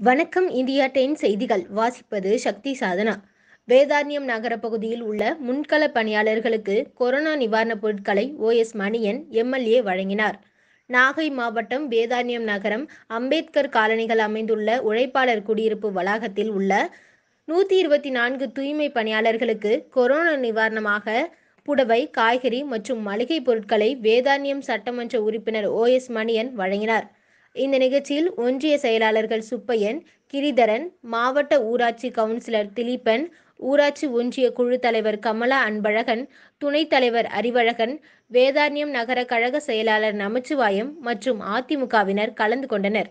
வணக்கம் India ten செய்திகள். வாசிப்பது சக்தி சாதனா. வேதாரண்யம் நகர பகுதியில் உள்ள முன்கள பணியாளர்களுக்கு கொரோனா நிவாரணப் பொருட்களை ஓஎஸ் மணியன் எம்எல்ஏ வழங்கினார். நாகை மாவட்டம் வேதாரண்யம் நகரம் அம்பேத்கர் காலனிகள் அமைந்துள்ள உழைப்பாளர் குடியிருப்பு வளாகத்தில் உள்ள நூற்றி இருபத்தி நான்கு தூய்மை பணியாளர்களுக்கு கொரோனா நிவாரணமாக புடவை காய்கறி மற்றும் மளிகை பொருட்களை வேதாரண்யம் சட்டமன்ற உறுப்பினர் ஓஎஸ் மணியன் வழங்கினார். இந்த நிகழ்ச்சியில் ஒன்றிய செயலாளர்கள் சுப்பையன் கிரிதரன் மாவட்ட ஊராட்சி கவுன்சிலர் திலீபன் ஊராட்சி ஒன்றிய குழு தலைவர் கமலா அன்பழகன் துணைத் தலைவர் அறிவழகன் வேதாரண்யம் நகர கழக செயலாளர் நமச்சிவாயம் மற்றும் அதிமுகவினர் கலந்து கொண்டனர்.